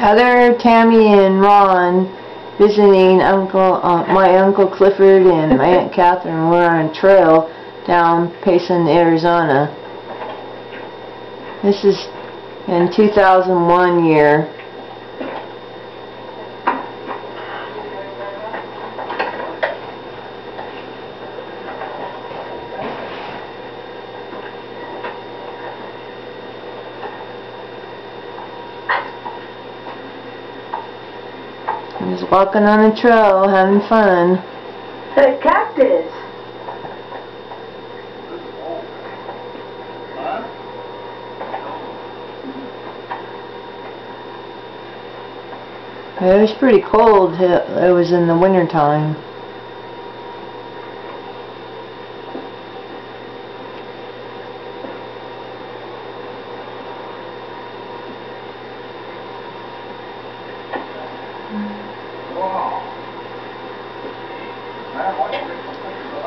Heather, Tammy, and Ron visiting Uncle, uh, my Uncle Clifford and my Aunt Catherine. We're on a trail down Payson, Arizona. This is in 2001 year. I'm just walking on a trail, having fun. A cactus. It was pretty cold. It it was in the winter time. Wow. Man, what you think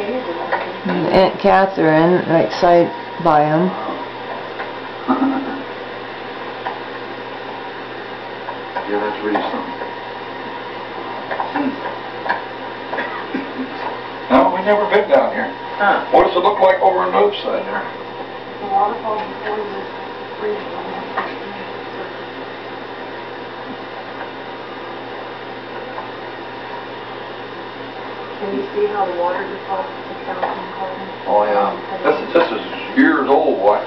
And Aunt Catherine, right side by him. Yeah, that's really something. No, we never been down here. Huh. What does it look like over on the other side there? The waterfall before you freeze on that. Can you see how the water deposits itself in carbon? Oh, yeah. This, this is years old, what?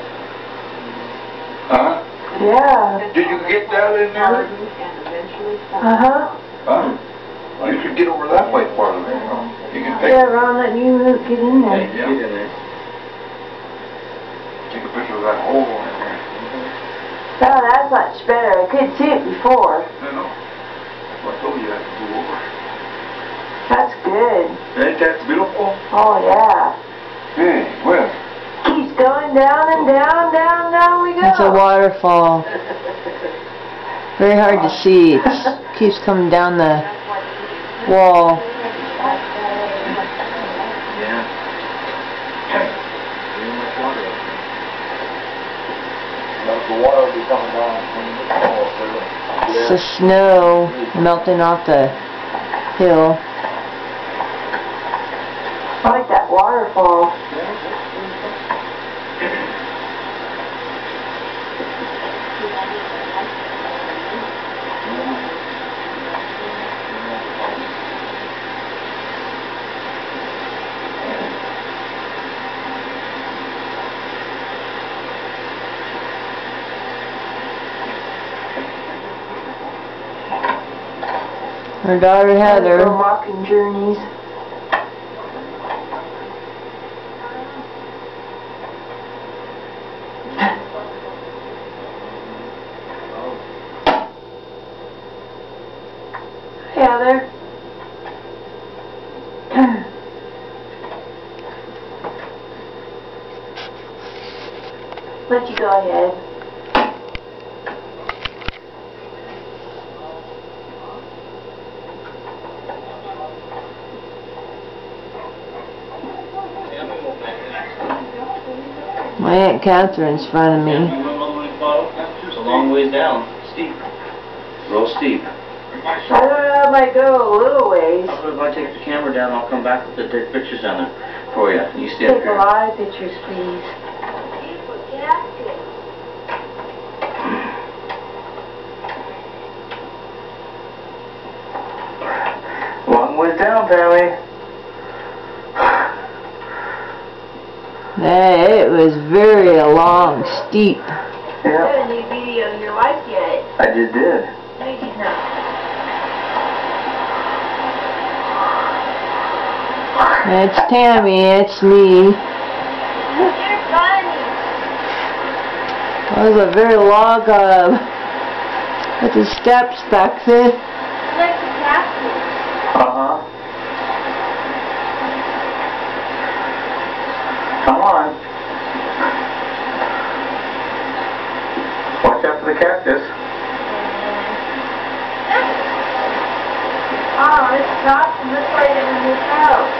Huh? Yeah. Did you get that in there? Eventually. Uh-huh. Huh? You could get over that way farther, you know. You can take, Yeah, Ron, let you get in there. Yeah. Get in there. take a picture of that hole in there. Oh, that's much better. I could see it before. I know. I told you I had to go over. That's good. Ain't that beautiful? Oh, yeah. Hey, well, Keeps going down and down, down, down we go. It's a waterfall. Very hard to see. It keeps coming down the wall. Yeah. Very much water the water will coming down from the fall through. It's the snow melting off the hill. I like that waterfall. Her daughter Heather. walking journeys. Heather. Let you go ahead. My Aunt Catherine's front of me. It's a long ways down. Steep. Real steep. I don't know go a little ways. How if I take the camera down, I'll come back with the the pictures down there for you. You stay up Take a lot of pictures, please. Long ways down, Pammy. Hey, it was very long, steep. Yeah, a new video of your wife yet. I just did. No, you did not. It's Tammy, it's me. You're funny. It was a very long, uh, With the steps back there. Like the castle. Uh-huh. Come on. Watch out for the cactus. Oh, it's dropped from this way to this house.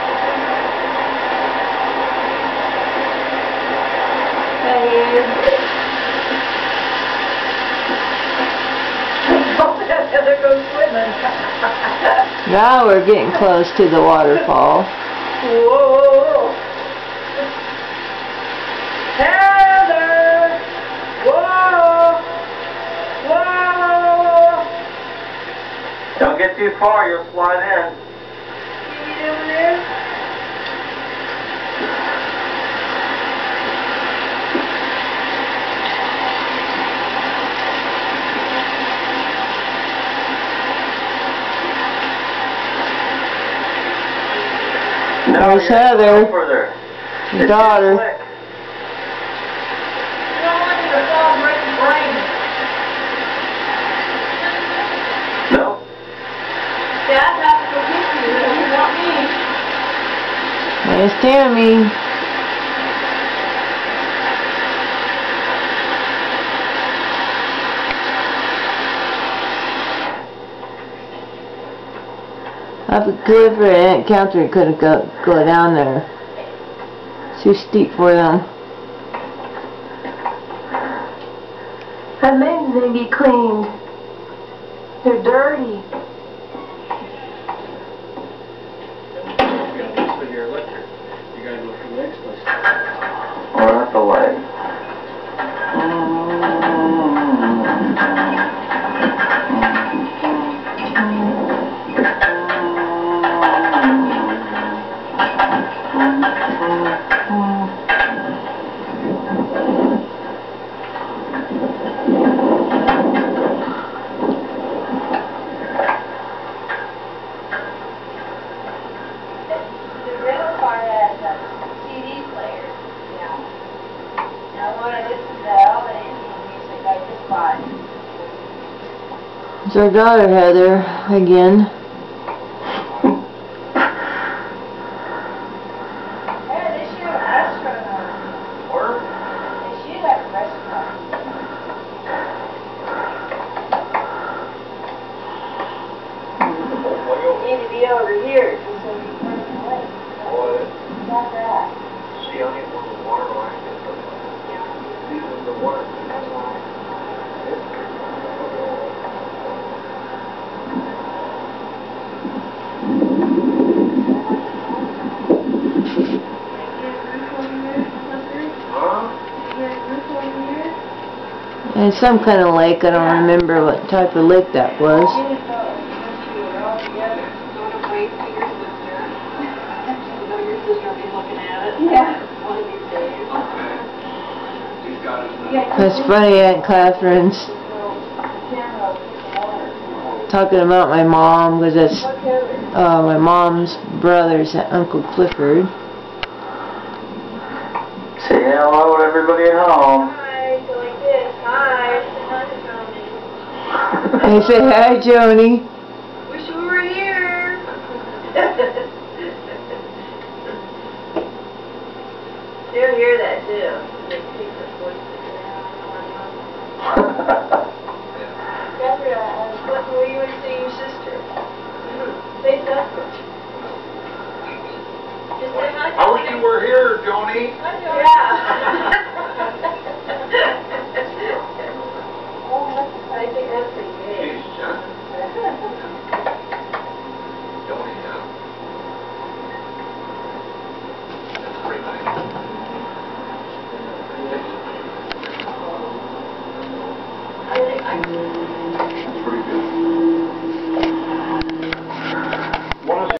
Hey. There goes swimming. Now we're getting close to the waterfall. Whoa. Heather. Whoa. Whoa. Don't get too far, you'll slide in. See me down there? No, There's you're not Heather. going further. Your It's daughter. too slick. You don't want me to fall and break your brain. No? Dad has to go get you, you want me. Tammy. Up a cliff or Aunt Catherine couldn't go, go down there. Too steep for them. That means they be cleaned. They're dirty. It's our daughter Heather again. Hey, they should have a restaurant on. Where? They should have a restaurant. Need to be over here, so you can run away. Not that. See, I need one of the water lines. These are the water. Huh? And some kind of lake. I don't remember what type of lake that was. Yeah. He's got his. That's funny, Aunt Catherine's talking about my mom because that's uh, my mom's brother's Uncle Clifford. Say hello to everybody at home. Hi, go like this. Hi. He said, "Hi, Joni."